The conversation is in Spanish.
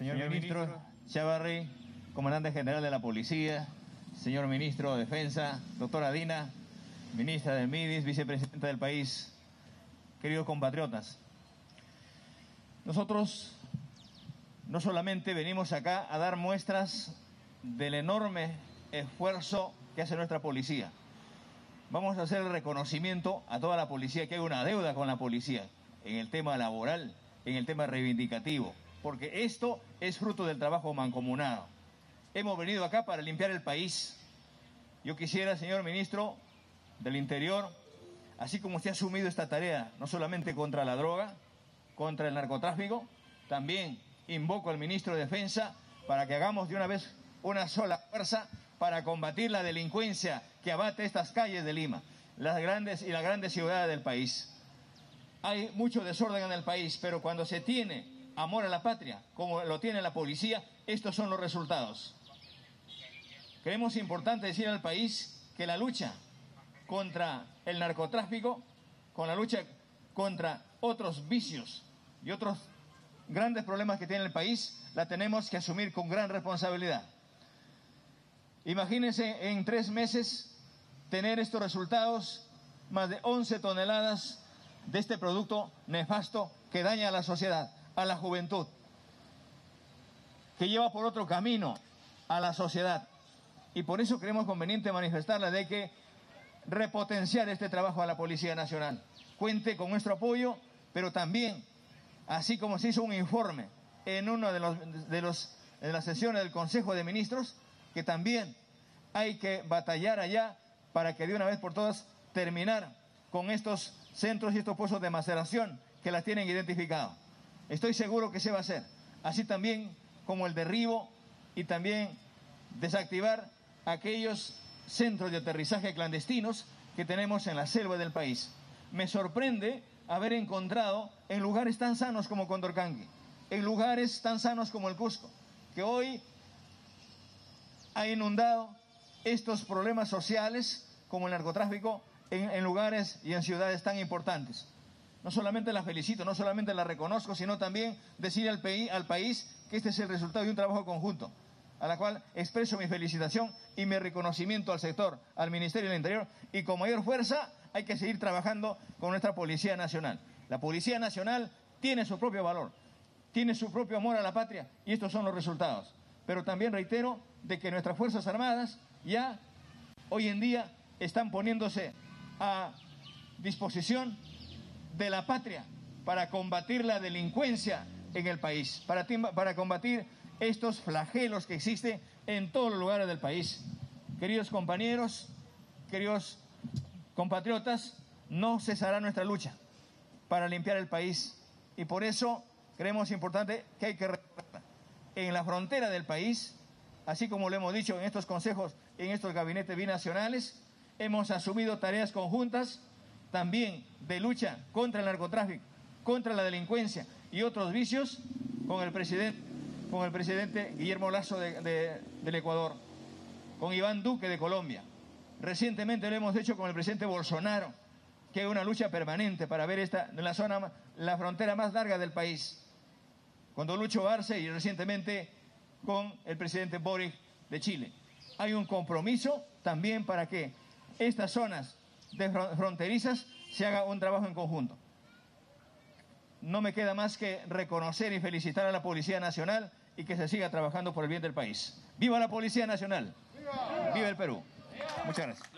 señor ministro Chavarri, comandante general de la policía, señor ministro de Defensa, doctora Dina, ministra del MIDIS, vicepresidenta del país, queridos compatriotas. Nosotros no solamente venimos acá a dar muestras del enorme esfuerzo que hace nuestra policía. Vamos a hacer el reconocimiento a toda la policía, que hay una deuda con la policía en el tema laboral, en el tema reivindicativo, porque esto es fruto del trabajo mancomunado. Hemos venido acá para limpiar el país. Yo quisiera, señor ministro del Interior, así como usted ha asumido esta tarea, no solamente contra la droga, contra el narcotráfico, también invoco al ministro de Defensa para que hagamos de una vez una sola fuerza para combatir la delincuencia que abate estas calles de Lima, las grandes y las grandes ciudades del país. Hay mucho desorden en el país, pero cuando se tiene amor a la patria, como lo tiene la policía, estos son los resultados. Creemos importante decir al país que la lucha contra el narcotráfico, con la lucha contra otros vicios y otros grandes problemas que tiene el país, la tenemos que asumir con gran responsabilidad. Imagínense en tres meses tener estos resultados, más de 11 toneladas de este producto nefasto que daña a la sociedad, a la juventud, que lleva por otro camino a la sociedad. Y por eso creemos conveniente manifestarla de que repotenciar este trabajo a la Policía Nacional. Cuente con nuestro apoyo, pero también, así como se hizo un informe en una de, los, de, los, de las sesiones del Consejo de Ministros, que también hay que batallar allá para que de una vez por todas terminar con estos centros y estos puestos de maceración que las tienen identificado. Estoy seguro que se va a hacer. Así también como el derribo y también desactivar aquellos centros de aterrizaje clandestinos que tenemos en la selva del país. Me sorprende haber encontrado en lugares tan sanos como Condorcanqui, en lugares tan sanos como el Cusco, que hoy ha inundado estos problemas sociales como el narcotráfico en, lugares y en ciudades tan importantes. No solamente la felicito, no solamente la reconozco, sino también decir al, al país que este es el resultado de un trabajo conjunto, a la cual expreso mi felicitación y mi reconocimiento al sector, al Ministerio del Interior, y con mayor fuerza hay que seguir trabajando con nuestra Policía Nacional. La Policía Nacional tiene su propio valor, tiene su propio amor a la patria, y estos son los resultados. Pero también reitero de que nuestras Fuerzas Armadas ya hoy en día están poniéndose a disposición de la patria para combatir la delincuencia en el país, para, para combatir estos flagelos que existen en todos los lugares del país. Queridos compañeros, queridos compatriotas, no cesará nuestra lucha para limpiar el país y por eso creemos importante que hay que en la frontera del país, así como lo hemos dicho en estos consejos, en estos gabinetes binacionales, hemos asumido tareas conjuntas también de lucha contra el narcotráfico, contra la delincuencia y otros vicios con el presidente, con el presidente Guillermo Lazo del Ecuador, con Iván Duque de Colombia. Recientemente lo hemos hecho con el presidente Bolsonaro, que es una lucha permanente para ver esta la zona, la frontera más larga del país. Cuando Lucho Arce y recientemente con el presidente Boric de Chile. Hay un compromiso también para que estas zonas de fronterizas se haga un trabajo en conjunto. No me queda más que reconocer y felicitar a la Policía Nacional y que se siga trabajando por el bien del país. ¡Viva la Policía Nacional! ¡Viva, el Perú! Muchas gracias.